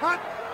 Cut!